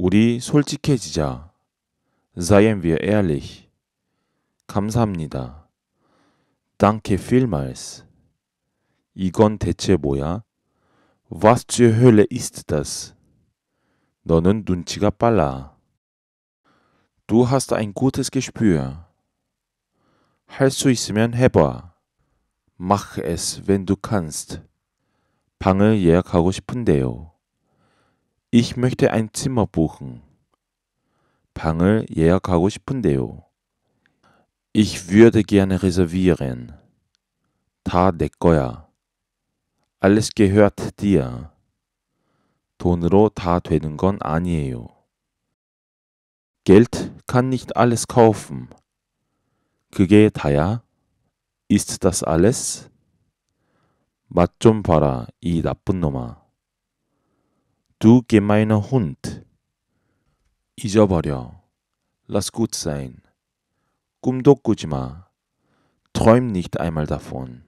우리 솔직해지자. Seien wir ehrlich. 감사합니다. Danke vielmals. 이건 대체 뭐야? Was zur Hölle ist das? 너는 눈치가 빨라. Du hast ein gutes Gespür. 할 수 있으면 해봐. Mach es, wenn du kannst. 방을 예약하고 싶은데요. Ich möchte ein Zimmer buchen. 방을 예약하고 싶은데요. Ich würde gerne reservieren. 다 내 거야. Alles gehört dir. 돈으로 다 되는 건 아니에요. Geld kann nicht alles kaufen. 그게 다야? Ist das alles? 맛 좀 봐라, 이 나쁜 놈아. Du gemeiner Hund. 잊어버려. Lass gut sein. 꿈도 꾸지 마. Träum nicht einmal davon.